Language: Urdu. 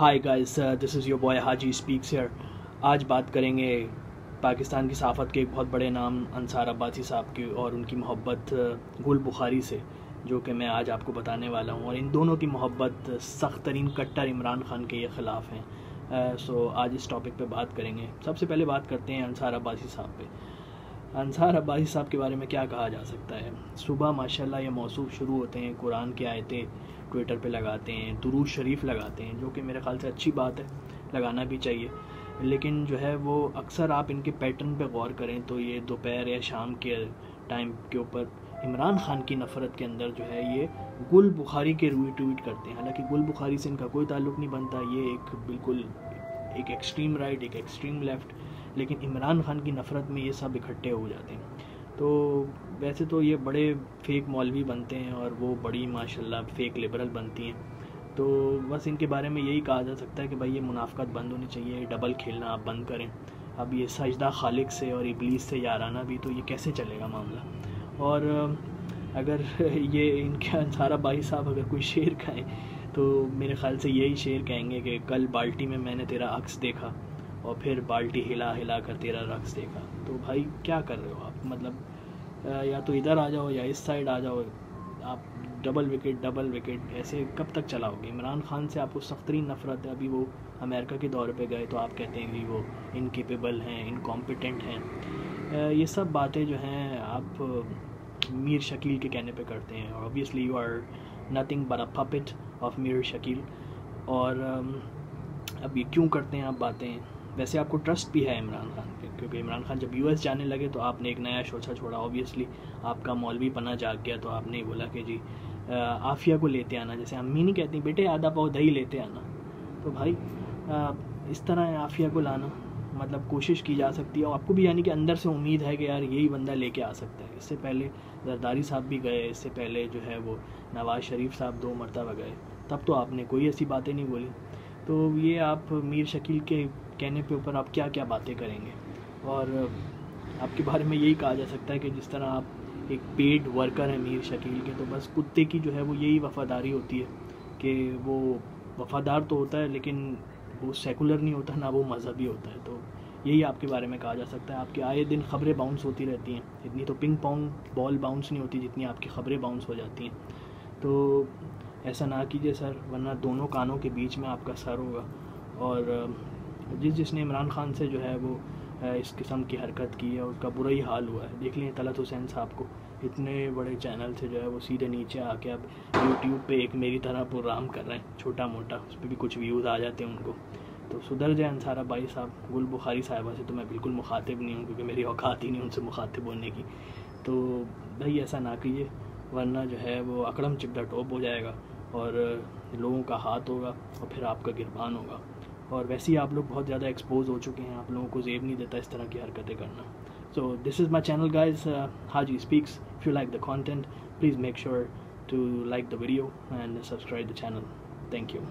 Hi guys this is your boy Haji speaks here آج بات کریں گے پاکستان کی صحافت کے ایک بہت بڑے نام انصار عباسی صاحب کی اور ان کی محبت uh, گل بخاری سے، جو کہ میں آج آپ کو بتانے والا ہوں۔ اور ان دونوں کی محبت uh, سخت ترین کٹر عمران خان کے یہ خلاف ہیں۔ uh, سو آج اس ٹاپک پہ بات کریں گے۔ سب سے پہلے بات کرتے ہیں انصار عباسی صاحب پہ۔ انصار عباسی صاحب کے بارے میں کیا کہا جا سکتا ہے؟ صبح ماشاء اللہ یہ موصوف شروع ہوتے ہیں، قرآن کی آیتیں ٹویٹر پہ لگاتے ہیں دروش شریف لگاتے ہیں، جو کہ میرے خیال سے اچھی بات ہے، لگانا بھی چاہیے۔ لیکن جو ہے وہ اکثر آپ ان کے پیٹرن پہ غور کریں تو یہ دوپہر یا شام کے ٹائم کے اوپر عمران خان کی نفرت کے اندر جو ہے یہ گل بخاری کے روئی ٹویٹ کرتے ہیں۔ حالانکہ گل بخاری سے ان کا کوئی تعلق نہیں بنتا، یہ ایک بالکل ایک ایکسٹریم رائٹ، ایک ایکسٹریم لیفٹ لیکن عمران خان کی نفرت میں یہ سب اکٹھے ہو جاتے ہیں۔ تو ویسے تو یہ بڑے فیک مولوی بنتے ہیں اور وہ بڑی ماشاء اللہ فیک لبرل بنتی ہیں۔ تو بس ان کے بارے میں یہی کہا جا سکتا ہے کہ بھائی یہ منافقت بند ہونی چاہیے، ڈبل کھیلنا آپ بند کریں۔ اب یہ سجدہ خالق سے اور ابلیس سے یارانہ بھی تو یہ کیسے چلے گا معاملہ؟ اور اگر یہ ان کے انصارہ بھائی صاحب اگر کوئی شعر کھائیں تو میرے خیال سے یہی شعر کہیں گے کہ کل بالٹی میں میں نے تیرا عکس دیکھا۔ اور پھر بالٹی ہلا ہلا کر تیرا رقص دیکھا۔ تو بھائی کیا کر رہے ہو آپ؟ مطلب یا تو ادھر آ جاؤ یا اس سائڈ آ جاؤ۔ آپ ڈبل وکٹ ڈبل وکٹ، ایسے کب تک چلاؤ گے؟ عمران خان سے آپ کو سخترین نفرت ہے ابھی وہ امریکہ کے دور پہ گئے تو آپ کہتے ہیں کہ وہ انکیپیبل ہیں انکمپیٹنٹ ہیں۔ یہ سب باتیں جو ہیں آپ میر شکیل کے کہنے پہ کرتے ہیں۔ اور obviously you are nothing but a puppet of Mir Shakeel. اور اب یہ کیوں کرتے ہیں آپ باتیں؟ ویسے آپ کو ٹرسٹ بھی ہے عمران خان پہ کیونکہ عمران خان جب یو ایس جانے لگے تو آپ نے ایک نیا شوچا چھوڑا۔ اوبیسلی آپ کا مولوی پناہ جاگ گیا تو آپ نے بولا کہ جی عافیہ کو لیتے آنا۔ جیسے امی نہیں کہتی، بیٹے آدھا پاؤ دہی لیتے آنا تو بھائی اس طرح عافیہ کو لانا مطلب کوشش کی جا سکتی ہے۔ اور آپ کو بھی یعنی کہ اندر سے امید ہے کہ یار یہی بندہ لے کے آ سکتا ہے۔ اس سے پہلے زرداری صاحب بھی گئے، اس سے پہلے جو ہے وہ نواز شریف صاحب دو مرتبہ گئے۔ تب تو آپ نے کوئی ایسی باتیں نہیں بولی۔ تو یہ آپ میر شکیل کے کہنے پہ اوپر آپ کیا کیا باتیں کریں گے؟ اور آپ کے بارے میں یہی کہا جا سکتا ہے کہ جس طرح آپ ایک پیڈ ورکر ہیں میر شکیل کے، تو بس کتے کی جو ہے وہ یہی وفاداری ہوتی ہے کہ وہ وفادار تو ہوتا ہے، لیکن وہ سیکولر نہیں ہوتا، نہ وہ مذہبی ہوتا ہے۔ تو یہی آپ کے بارے میں کہا جا سکتا ہے۔ آپ کے آئے دن خبریں باؤنس ہوتی رہتی ہیں۔ اتنی تو پنگ پونگ بال باؤنس نہیں ہوتی جتنی آپ کی خبریں باؤنس ہو جاتی ہیں۔ تو ایسا نہ کیجیے سر، ورنہ دونوں کانوں کے بیچ میں آپ کا سر ہوگا۔ اور، جس جس نے عمران خان سے جو ہے وہ اس قسم کی حرکت کی ہے، اس کا برا ہی حال ہوا ہے۔ دیکھ لیں طلعت حسین صاحب کو۔ اتنے بڑے چینل سے جو ہے وہ سیدھے نیچے آ کے اب یوٹیوب پہ ایک میری طرح پروگرام کر رہے ہیں، چھوٹا موٹا۔ اس پہ بھی کچھ ویوز آ جاتے ہیں ان کو۔ تو سدھر جائے انصارہ بھائی صاحب، گل بخاری صاحبہ سے تو میں بالکل مخاطب نہیں ہوں کیونکہ میری اوقات ہی نہیں ان سے مخاطب ہونے کی۔ تو بھائی ایسا نہ کیجیے، ورنہ جو ہے وہ اکڑم چپدا ٹوپ ہو جائے گا۔ اور لوگوں کا ہاتھ ہوگا اور پھر آپ کا گربان ہوگا۔ اور ویسے ہی آپ لوگ بہت زیادہ ایکسپوز ہو چکے ہیں، آپ لوگوں کو زیب نہیں دیتا اس طرح کی حرکتیں کرنا۔ So this is my channel guys Haji speaks if you like the content please make sure to like the video and subscribe the channel thank you